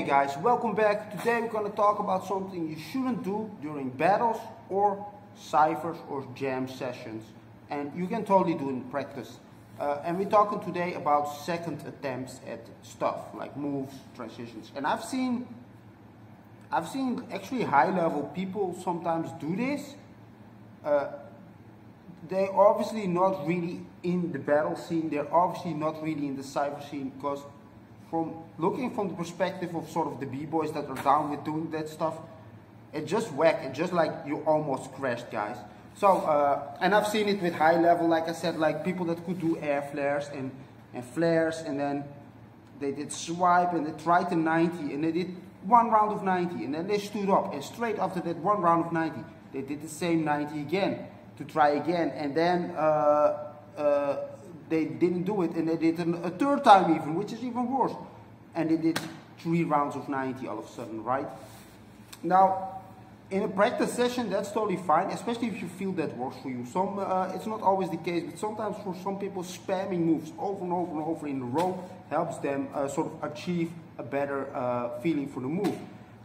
Hey guys, welcome back. Today we're going to talk about something you shouldn't do during battles or ciphers or jam sessions. And you can totally do in practice. Uh, and we're talking today about second attempts at stuff like moves, transitions. And I've seen, I've seen actually high level people sometimes do this. Uh, they're obviously not really in the battle scene. They're obviously not really in the cipher scene because from looking from the perspective of sort of the b-boys that are down with doing that stuff, it just whack. It just like you almost crashed, guys. So, uh, and I've seen it with high level, like I said, like people that could do air flares and, and flares, and then they did swipe and they tried the 90, and they did one round of 90, and then they stood up, and straight after that one round of 90, they did the same 90 again to try again, and then uh, uh, they didn't do it and they did an, a third time even, which is even worse. And they did three rounds of 90 all of a sudden, right? Now, in a practice session, that's totally fine, especially if you feel that works for you. Some, uh, it's not always the case, but sometimes for some people, spamming moves over and over and over in a row helps them uh, sort of achieve a better uh, feeling for the move.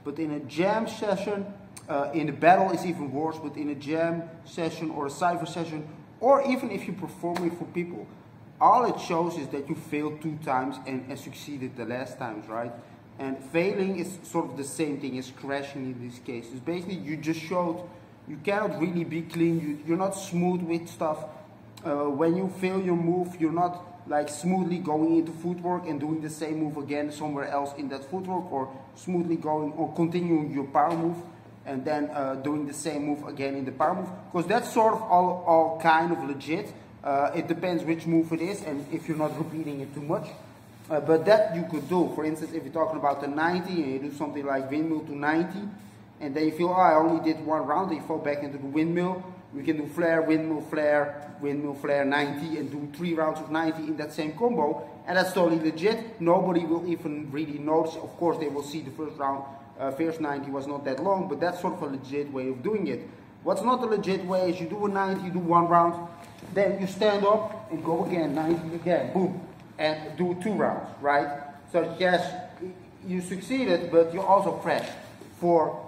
But in a jam session, uh, in a battle is even worse, but in a jam session or a cipher session, or even if you're performing for people, all it shows is that you failed two times and, and succeeded the last times, right? And failing is sort of the same thing as crashing in these cases. Basically, you just showed you cannot really be clean. You, you're not smooth with stuff. Uh, when you fail your move, you're not like smoothly going into footwork and doing the same move again somewhere else in that footwork or smoothly going or continuing your power move and then uh, doing the same move again in the power move because that's sort of all, all kind of legit uh, it depends which move it is and if you're not repeating it too much. Uh, but that you could do. For instance, if you're talking about the 90 and you do something like windmill to 90, and then you feel, oh, I only did one round, and you fall back into the windmill. We can do flare, windmill, flare, windmill, flare 90, and do three rounds of 90 in that same combo. And that's totally legit. Nobody will even really notice. Of course, they will see the first round, uh, first 90 was not that long, but that's sort of a legit way of doing it. What's not a legit way is you do a 90, you do one round, then you stand up and go again, 90 again, boom, and do two rounds, right? So yes, you succeeded, but you also crashed for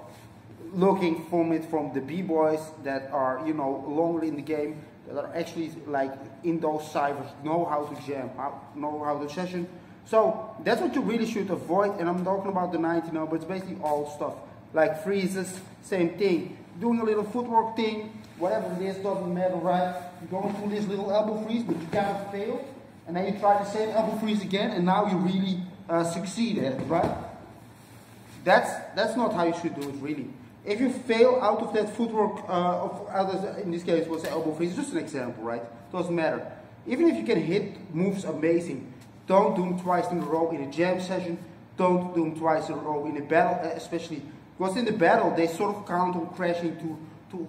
looking from it from the b-boys that are, you know, longer in the game, that are actually like in those ciphers, know how to jam, know how to session. So that's what you really should avoid, and I'm talking about the 90 now, but it's basically all stuff. Like freezes, same thing. Doing a little footwork thing, whatever it is, doesn't matter, right? You're going through this little elbow freeze, but you kind of fail. And then you try the same elbow freeze again, and now you really uh, succeed at it, right? That's, that's not how you should do it, really. If you fail out of that footwork, uh, of others, in this case was the elbow freeze, just an example, right? Doesn't matter. Even if you can hit moves amazing, don't do them twice in a row in a jam session. Don't do them twice in a row in a battle, especially because in the battle they sort of count on crashing to, to,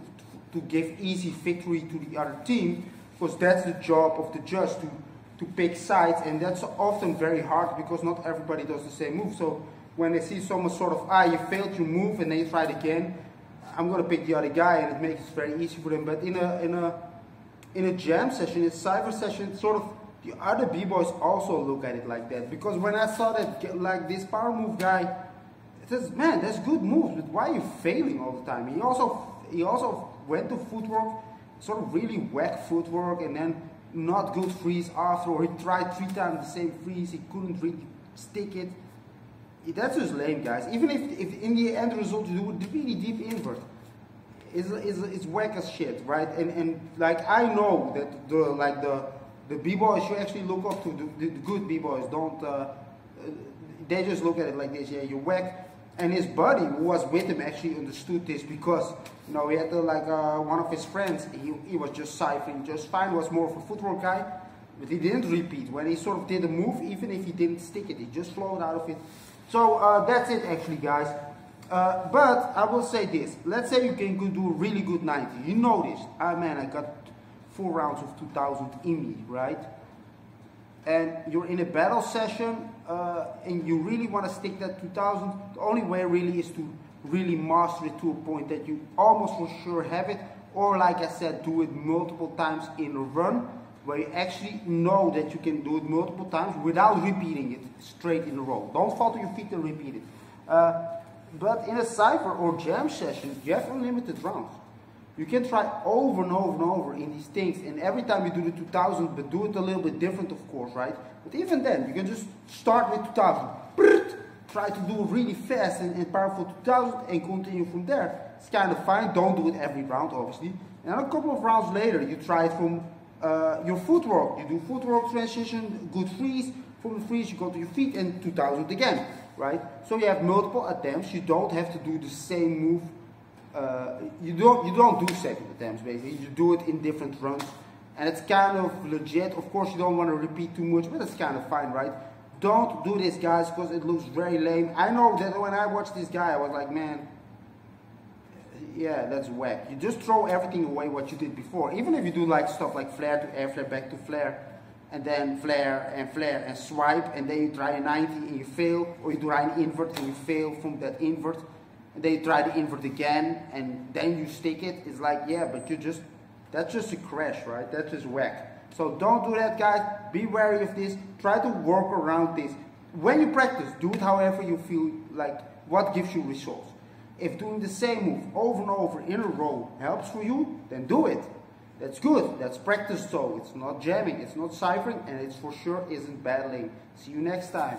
to give easy victory to the other team because that's the job of the judge to, to pick sides and that's often very hard because not everybody does the same move. So when they see someone sort of, ah, you failed your move and then you try it again, I'm going to pick the other guy and it makes it very easy for them. But in a, in a, in a jam session, in a cipher session, sort of the other b-boys also look at it like that because when I saw that like this power move guy, says, man, that's good moves, but why are you failing all the time? He also he also went to footwork, sort of really whack footwork, and then not good freeze after, or he tried three times the same freeze, he couldn't really stick it. That's just lame, guys. Even if, if in the end result you do a really deep invert, it's, it's, it's whack as shit, right? And, and like I know that the like the the b-boys you actually look up to the, the good b-boys don't uh, they just look at it like this yeah you whack and his buddy who was with him actually understood this because you know he had to, like uh, one of his friends he, he was just ciphering just fine was more of a footwork guy but he didn't repeat. When he sort of did a move even if he didn't stick it he just flowed out of it. So uh, that's it actually guys. Uh, but I will say this. Let's say you can do a really good 90 you know this. Ah man I got four rounds of 2000 in me right and you're in a battle session uh, and you really want to stick that 2000, the only way really is to really master it to a point that you almost for sure have it, or like I said, do it multiple times in a run, where you actually know that you can do it multiple times without repeating it straight in a row. Don't fall to your feet and repeat it. Uh, but in a cipher or jam session, you have unlimited rounds. You can try over and over and over in these things, and every time you do the 2000, but do it a little bit different, of course, right? But even then, you can just start with 2000, try to do really fast and, and powerful 2000, and continue from there. It's kind of fine. Don't do it every round, obviously. And a couple of rounds later, you try it from uh, your footwork. You do footwork transition, good freeze. From the freeze, you go to your feet, and 2000 again right? So you have multiple attempts. You don't have to do the same move. Uh, you don't you don't do second attempts basically. You do it in different runs, and it's kind of legit. Of course, you don't want to repeat too much, but it's kind of fine, right? Don't do this, guys, because it looks very lame. I know that when I watched this guy, I was like, man, yeah, that's whack. You just throw everything away what you did before. Even if you do like stuff like flare to air, flare back to flare, and then flare and flare and swipe and then you try a 90 and you fail or you try an invert and you fail from that invert you try to invert again and then you stick it it's like yeah but you just that's just a crash right that's just whack so don't do that guys be wary of this try to work around this when you practice do it however you feel like what gives you results if doing the same move over and over in a row helps for you then do it that's good. That's practice though. It's not jamming. It's not ciphering. And it for sure isn't battling. See you next time.